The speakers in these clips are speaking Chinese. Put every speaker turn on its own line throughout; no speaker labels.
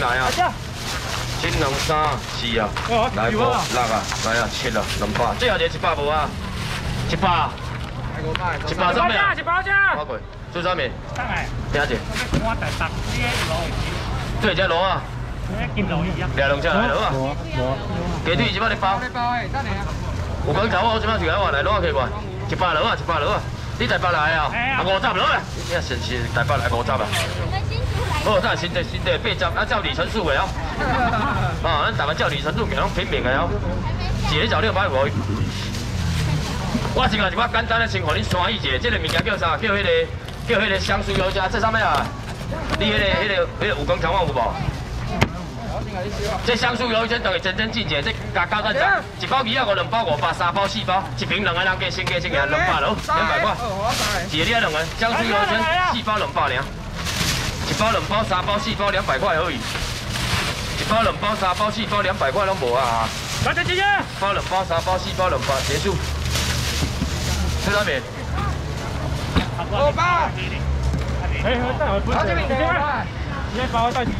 来啊！金两三四啊，来五六啊，来啊七啊，两百，最后一个一百无啊？一百，一百怎么样？
一百只。
好贵，做啥物？听者。我第十呢罗。对，只罗啊。两两只来罗啊。鸡腿一百你包。有讲头我即摆就来话来攞起过，一百罗啊，一百罗啊。你台北来啊？啊五十罗啊。你啊，神是台北来五十啊。哦，真系新地新地八十，啊叫李成树的哦。啊，咱大家照里程数名拢拼命的哦。一日就六百五。我先来一寡简单的先互你刷一下，这个物件叫啥？叫迄个叫迄个香酥油加，这上面啊？你迄个迄个迄个有光条网有无？这香酥油先等于真真正正，这加加个价，一包鱼啊五，两包五百，三包四包，一瓶两个人计先计先加两百咯，两百块。一日啊两个香酥油先四包两百两。一包两包三包四包两百块而已，一包两包三包四包两百块拢无啊！
大家姐一，
包两包三包四包两包结束，吃啥面？
五包。哎，好这边姐姐，你包带时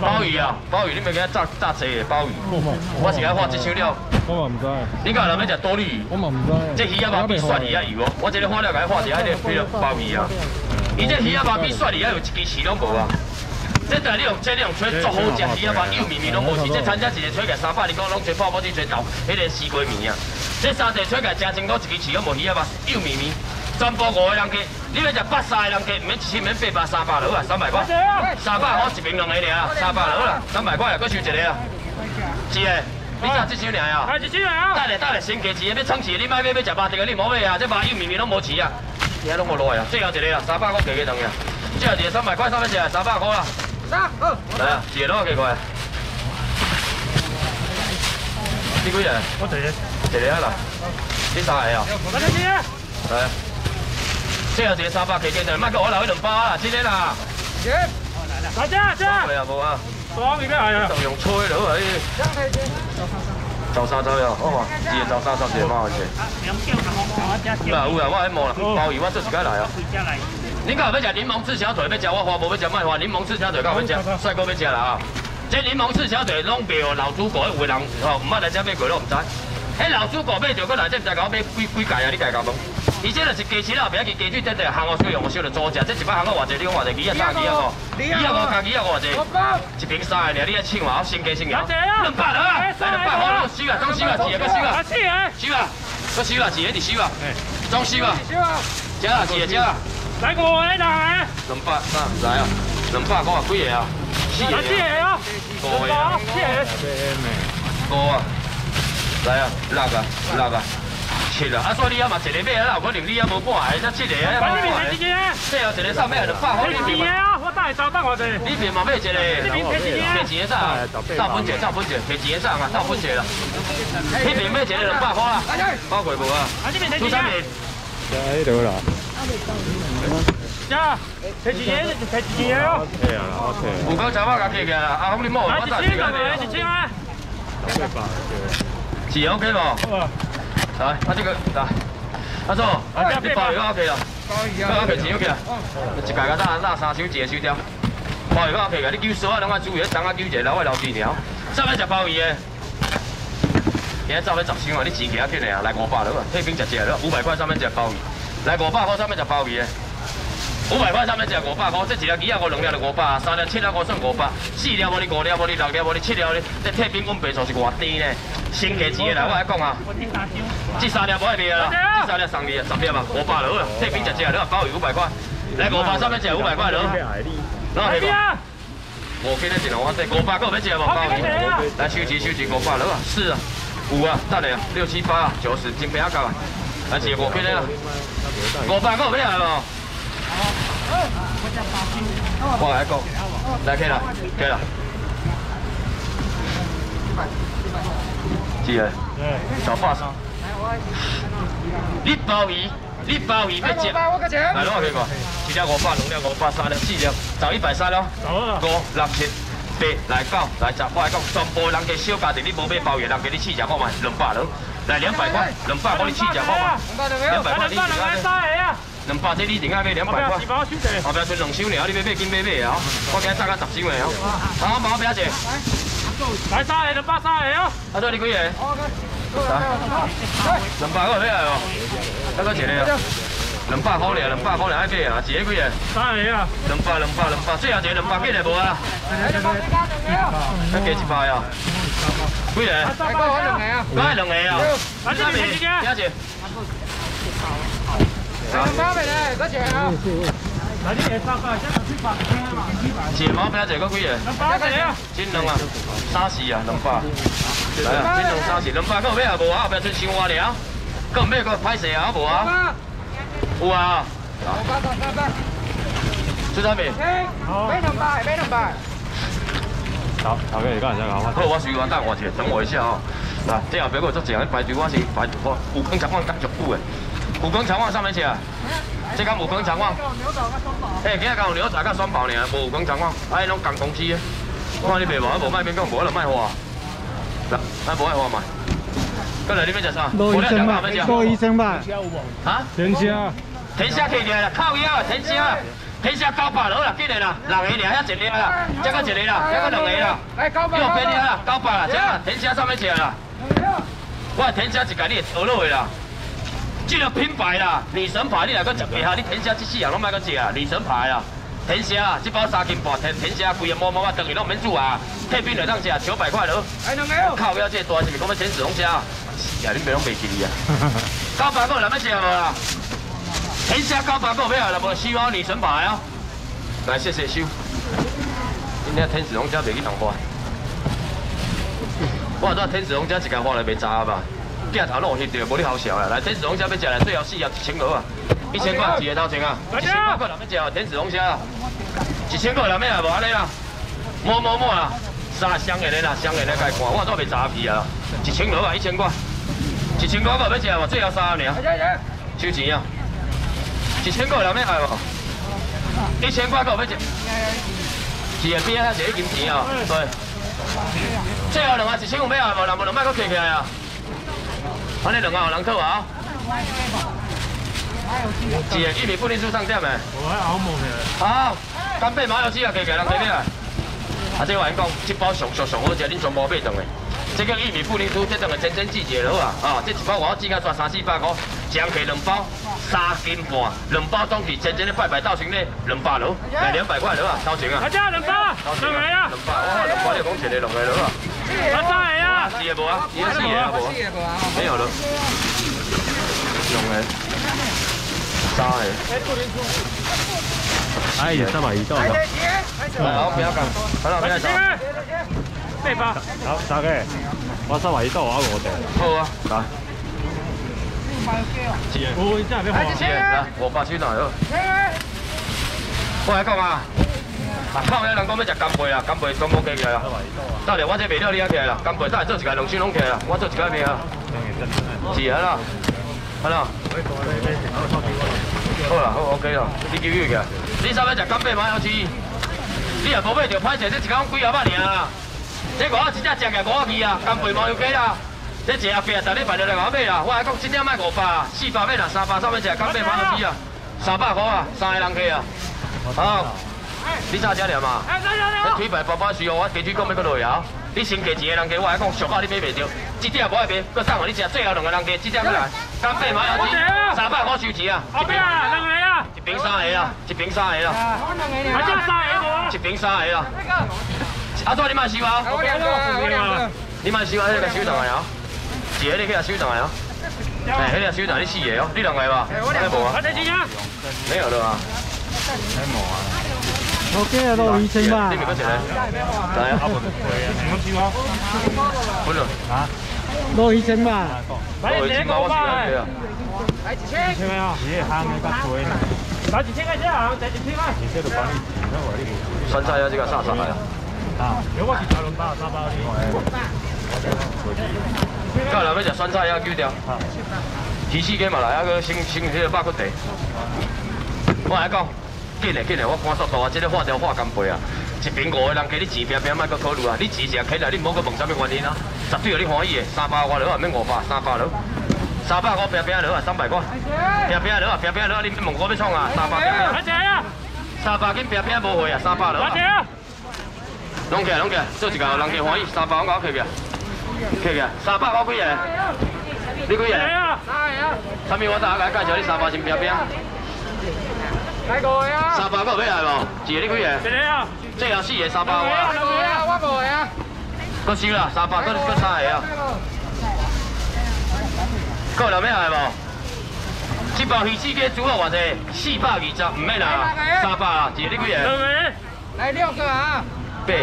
鲍鱼啊，鲍鱼，你咪给他炸炸济的鲍鱼。我是爱画这手料。
我嘛唔知。
你讲人要食多利鱼？
我嘛唔知。
这鱼啊，比蒜鱼啊油哦。我这个画料给他画一下，迄个迄个鲍鱼啊。伊这鱼啊，比蒜鱼啊有一支刺拢无啊。这但你用这你用吹足好食，鱼啊，幼绵绵拢无是。这参加一个吹个三百，你讲拢吹泡泡底吹豆，迄个四龟面啊。这三只吹个真正多一支刺拢无鱼啊嘛，幼绵绵。全部五个人客，你要食八三个人客，唔免一千，免八百三百了啊，三百块，三百块一瓶两个尔，三百了啦，三百块啊，搁收一个啊，是的，你食这少尔啊？
啊，一少啊！
等下等下，先加钱，要撑钱，你买买要食八这个，你莫买啊，这麻油明明拢无钱啊，其他拢无落啊，最后一个啊，三百块加加两个，最后一个三百块，三百只，三百块啦。三，好，来啊，一个多加块。你几个？
我一个，
一个啊啦，你三个啊？
来姐姐，
来。最后一个三百块钱的，卖给我留一两包啦，今天啦。
耶，来来，来姐姐。
没啊，无啊。
双面咩系啊？
用吹的好啊，你。走三走哟，好嘛？一个走三走一个嘛，是。啊，有啊，我喺摸啦，鲍鱼我做一家来啊。你讲要食柠檬赤小腿，要食我花无要食麦花，柠檬赤小腿，讲要食，帅哥要食啦啊！这柠檬赤小腿拢有老猪狗，有人吼唔捌来这买过，拢唔知。迄老猪狗买着，佫来这唔知甲我买几几界啊？你家讲讲。而且就是鸡翅啦，别记鸡腿真正行我小用，我小就做食，这一摆行我偌济，你讲偌济鱼啊，三鱼啊个，鱼啊个加鱼啊偌济，一瓶三个尔，你爱称话，我先加先摇，两百啊，来两百好，收啊，装收啊，几个收啊，收啊，搁收啊，几个伫收啊，装收啊，加啊，几个加啊，
来五个来，
两百三来啊，两百五啊几个啊，四个啊，五个啊，五啊，来啊，六个，六个。七啦，啊，所以你啊嘛一个买啊，有可能你啊无半个，才七个啊，
半个。
最后一个上买就百块，
你边啊？我等下找等我者。
你边嘛买一个？
这边赔钱啊？
赔钱啥？到本钱，到本钱，赔钱啥啊？到本钱啦。那边买一个两百块啦，包过无啊？
啊，这边赔钱啊？
在度啦。
呀，赔钱，赔钱哦。
对啊，OK。
五包茶包加起个，阿红你莫，我
再几个来，一千啊。
两百八，
是 OK 无？来，啊这个来，阿叔，你鲍鱼我 OK 啦，我 OK 钱 OK 啦，一家个打打三箱一个收掉，鲍鱼我 OK 个，你叫所有人啊注意，等下叫一个留位留几条，上面食鲍鱼的，现在走咧十箱啊，你钱几啊紧的啊，来五百了啊，退兵食只了，五百块上面食鲍鱼，来五百块上面食鲍鱼的。五百块上面只五百块，这一条鱼啊，五两条就五百，三条七条五算五百，四条无你五条无你六条无你七条哩，这退兵阮白做是偌低呢？先价钱的啦，我来讲啊。这三条无爱卖啦，这三条送你啊，十条嘛，五百了，退兵只只，你话包邮五百块，来五百上面只五百块了。哪去吧？我今日只能我这五百个要只无包鱼，来收钱收钱五百了啊，是啊，五啊，得嘞啊，六七八九十，金边啊够啊，来只五斤嘞啦，五百个要来无？我来讲，来可以了，可以了。几个？小八三。你包鱼，你包鱼要吃？来，拢可以个。一条五百，两条五百，三条四条，就一百三咯。五六七八来九来十，我来讲，全部人家小家庭，你无买包鱼，人家你试食看卖，两百了。来两百块，两百我你试食看卖。两百块你试食。两百这你定下买两百块。后边剩两箱尔，你要买紧买买啊！我今日炸到十箱的哦。好，帮我表姐。
来三个，两百三个哦。
啊，这你几个？两百个买来哦。再搁一个。两百块尔，两百块尔爱买啊，一个几个？
三个啊。
两百，两百，两百，最后一个两百几个无啊？再加一百啊。几个？
再加两个啊。
再两个啊。
来这边几个？
表姐。
两百未咧，多谢啊。来啲嘢三百，一百七百，
一毛表姐，搁几个？
两百一个啊。
金两啊，三四啊，两百。来啊，金两三四，两百够买啊无啊？后壁剩伤我了，够买个歹势啊无啊？有啊。
两百三三百。
出啥面？
买两百，买两百。
好，好，给你看一下搞
好，我随完等我一下，等我一下哦。来，这后边我做这样排队，我是排我五根长网刚足久的。五根长网上面吃啊？这间五根长网。哎，今日讲有牛仔甲双宝呢，无五根长网，哎，拢共公司的。我看你卖无，无卖边讲，无就卖花。来，咱无爱花嘛。过来，你要食啥？
罗医生吧，罗医生吧。
啊？
天虾。
天虾起来啦，靠腰，天虾。天虾九百好啦，几个啦？六个俩，遐一个啦，再个一个啦，再个两个啦。右边俩啦，九百啦，这啊，天虾上面吃啦。我天虾一家你学落去啦。这个品牌啦，女神牌你来个食一下，你天虾这四样拢买个食啊，女神牌啦。天虾这包三斤半，天天虾规个，毛毛啊，等于拢免煮啊，退冰来当食，九百块了。哎，两个哦。靠要这大是咪讲要天使龙虾？是啊，你袂拢袂记啊。九百块人要食无啦？天虾九百块买啊，无希望女神牌啊。来，谢谢收。今天天子龙虾袂去同花。我话天子龙虾一间花来袂炸吧。镜头拢有翕到，无你好笑啊！来，天子龙虾要食来，最后四盒一千五啊，一千块一个头前啊，一千八块人要食哦，天使龙虾，一千块人要啊，无安尼啦，摸摸摸啦，三香的咧啦，香的咧该看，我都袂炸皮啊，一千块啊，一千块，一千块够要食无？最后三个尔，收钱啊，一千块人要爱无？一千块够要食，是啊，边啊是一金钱啊，对，最后两个一千五要爱无？人无两百个起起来啊？安尼两个有人套啊？是啊，玉米布丁酥上店的。
我还熬毛
的。好，干贝麻油鸡啊，给给人给咩啊？啊，这话讲，这包上上上好食，恁全部买顿的。这个玉米布丁酥，这顿的真真季节了啊！啊，这一包我只敢赚三四百块，将给两包，三斤半，两包总是真真的拜拜到前咧，两百了，来两百块了啊，到钱啊！
阿姐两包，两个啊！
两百，我两包你讲一个两个了啊！
三个啊！
四个无啊？四个四个啊无？没有了。两个，三个。
哎呀，三百一到了。
好，不要讲，好了，不要讲。
八包。
好，三个。我三百一到我五个。
好啊，来。
是啊。我
我八千哪有？我来讲啊。啊，靠！遐人讲要食干贝啦，干贝全部加起来啊。等下我这卖了你啊起来啦，干贝做一个两箱拢起来啦，我做一个面啊。是啊啦，好啦。好啦，好 OK 啦，你叫伊去。你啥物食干贝麻油鸡？你也无买着歹势，这一讲几啊百尔啊。这我一只食起来五啊二啊，干贝麻油鸡啦。这一盒片，逐日排着来我买啦。我还讲，今天卖五百啊，四百买啦，三百上面食干贝麻油鸡啊，三百块啊，三个人去啊。好。你咋食了嘛？你腿白包包需要我地主讲要搁落啊！你先给一个人给我来讲，俗话你买袂着，这点无爱买，搁送互你食，最后两个人给，这只过来，干贝麻油鸡，三百块收钱啊！
后边啊，两个啊！
一瓶三个啊，一瓶三个啊！
还加三个无？
一瓶三个啊！阿祖你慢收啊！你慢收啊！迄个收上来啊！一个你去啊收上来啊！哎，迄个收上来你四个哦，你两个吧？没有啊？没有了啊？
没有啊？
我今日落雨天嘛。
呢邊嗰隻咧？係啊。
唔好笑啊！
本來
啊，落雨天嘛。
落雨天嘛，我試下佢啊。
來幾千？幾千啊？
咦，慳你咁貴呢？
來幾千個啫啊？來幾千啊？
你這度講你，你睇我呢個。
酸菜啊，這個啥啥啊？
啊，
有我是大兩包，三包啲。
今日要食酸菜啊，九條。提示嘅嘛來啊個新新迄個百骨地。我來講。紧嘞紧嘞，我赶速度啊！这个化掉化干杯啊！一瓶五个人给你钱，边边莫搁考虑啊！你钱是起来，你唔好搁问什么原因啊！绝对有你欢喜的，三百我了，免五百，三百了，三三百五平平落啊，三百块。平平落啊，平平落啊，你问我要创啊？三百平平。
拿起来啊！
三百斤平平无货啊，三百落啊！拢起来，拢起来，做一个人家欢喜，三百我搞起起来，起起来，三百我几个？你几个？
来啊！
啥物我大家介绍你三百斤平平。
来过啊！
三百个要来无？你
啊！
最后四个三百
来啊！
我。
我无啊！
搁收啦，三百，搁搁三个啊。够了要来无？这包鱼翅鸡煮好偌济？四百二十，唔免啦，三百啦，一个你几
两
个？
来六个啊！
八个，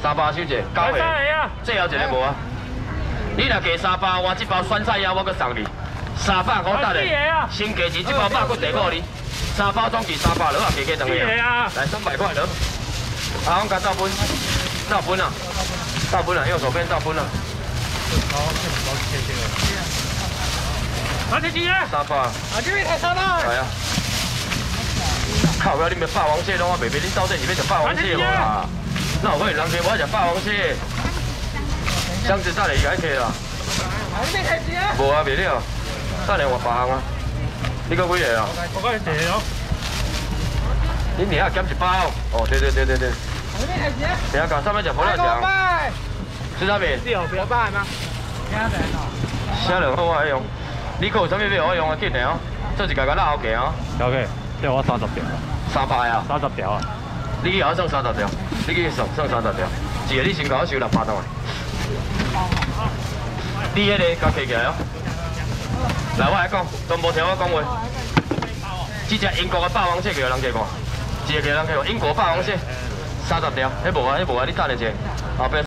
三百收一个，九
来三
个，
个啊！
最后一个无啊。你若加三百，我这包酸菜鸭我搁送你，三百五得嘞。先加钱，这包肉搁地五哩，三包总计三百落啊，加加等
四
个
个啊！
来三百块落。啊，我甲倒分，倒分啊，倒分啊，右手边倒分啊，
拿起几个？
三百。
啊，这边才三百。
哎呀！靠！不要你们霸王蟹拢我袂袂，你到底是要食霸王蟹无啦？那有可能人家我食霸王蟹，箱子等下伊来摕啦。
啊，这边太钱啊！
无啊，袂了，等下换别项啊。你搁几个啊？
我讲是哦。
你你还减一包？哦，对对对对对。
这边太钱啊！
等下讲上面食葡萄
来
酱，
拜！
吃啥面？
六不要拜吗？
虾仁好我爱用。你搁有啥物要我用啊？紧的哦，做一家个辣好价哦，
这我三十条，
三百啊。
三十条啊。
你去后剩三十条，你去剩剩三十条，一个你先甲我收六百单来。你迄个甲摕起来。我来讲，都无听我讲话。这只英国的霸王蟹叫人家看，一个叫人家看，英国霸王蟹三十条，迄无啊，迄无啊，你等下者，后壁。